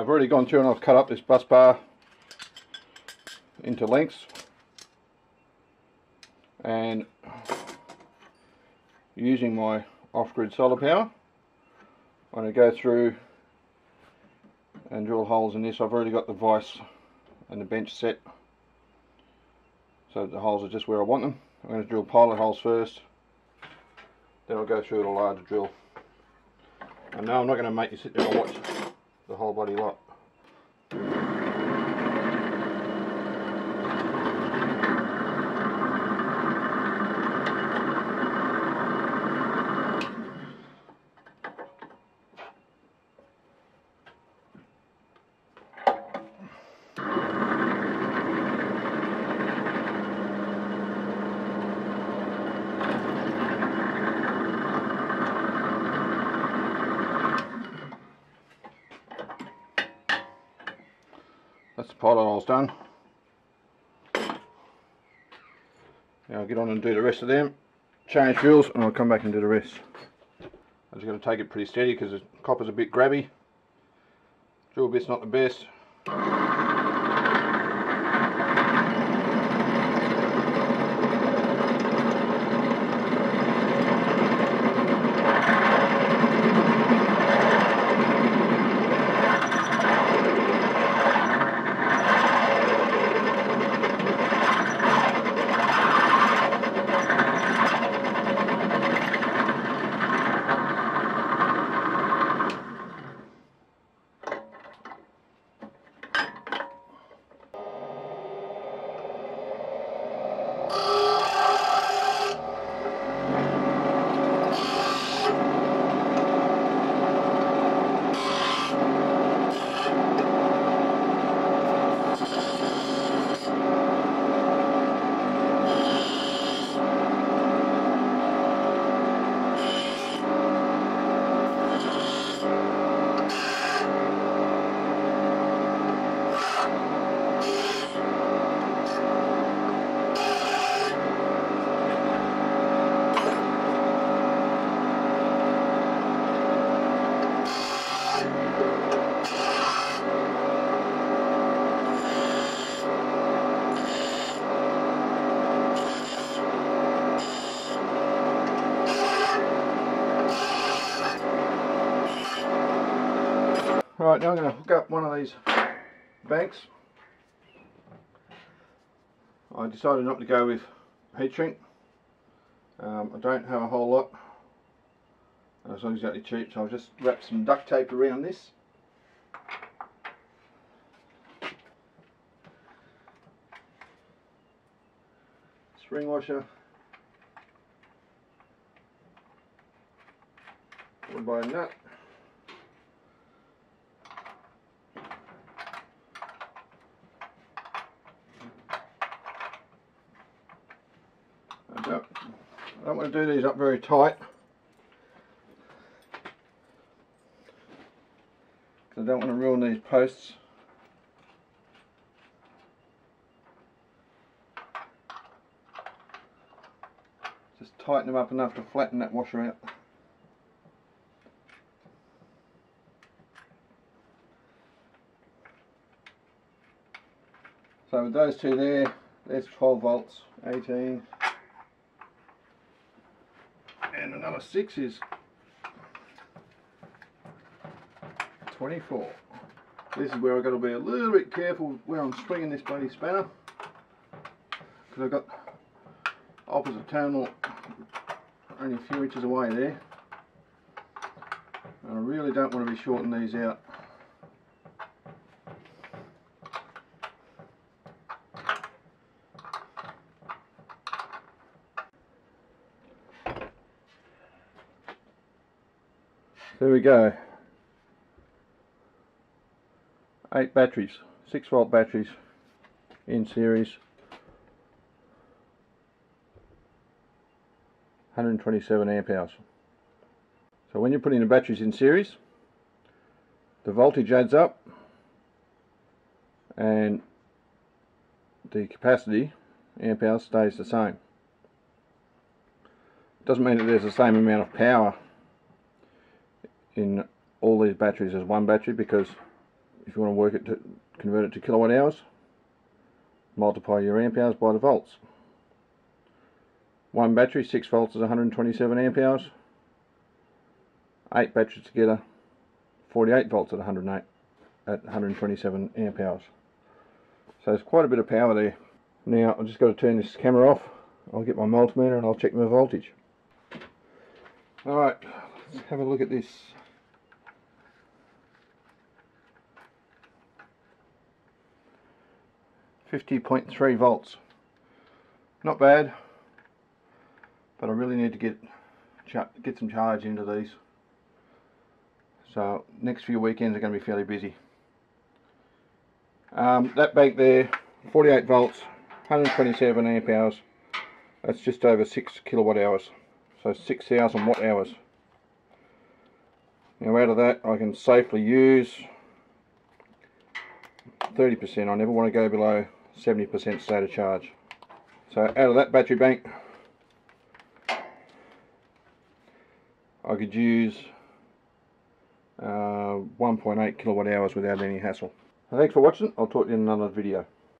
I've already gone through and I've cut up this bus bar into lengths and using my off-grid solar power I'm going to go through and drill holes in this. I've already got the vise and the bench set so the holes are just where I want them. I'm going to drill pilot holes first then I'll go through with a larger drill. And now I'm not going to make you sit there and watch the whole body lot. Pilot holes done. Now I'll get on and do the rest of them. Change fuels and I'll come back and do the rest. I'm just going to take it pretty steady because the copper's a bit grabby. Drill bit's not the best. Right, now I'm going to hook up one of these banks. I decided not to go with heat shrink. Um, I don't have a whole lot. It's not exactly cheap, so I'll just wrap some duct tape around this. Spring washer. Followed by a nut. I don't, I don't want to do these up very tight. I don't want to ruin these posts. Just tighten them up enough to flatten that washer out. So with those two there, there's 12 volts, 18, another 6 is 24. This is where I've got to be a little bit careful where I'm swinging this bloody spanner because I've got opposite terminal only a few inches away there and I really don't want to be shorting these out. There we go. Eight batteries, six volt batteries in series. 127 amp hours. So when you're putting the batteries in series, the voltage adds up and the capacity, amp hours, stays the same. Doesn't mean that there's the same amount of power in all these batteries as one battery because if you want to work it to convert it to kilowatt hours, multiply your amp hours by the volts. One battery, 6 volts is 127 amp hours. 8 batteries together, 48 volts at 108 at 127 amp hours. So there's quite a bit of power there. Now I've just got to turn this camera off. I'll get my multimeter and I'll check my voltage. Alright, let's have a look at this. Fifty point three volts. Not bad, but I really need to get get some charge into these. So next few weekends are going to be fairly busy. Um, that bank there, 48 volts, 127 amp hours. That's just over 6 kilowatt hours. So 6,000 watt hours. Now out of that I can safely use 30%. I never want to go below 70% state of charge. So out of that battery bank I could use uh, 1.8 kilowatt hours without any hassle. Thanks for watching. I'll talk to you in another video.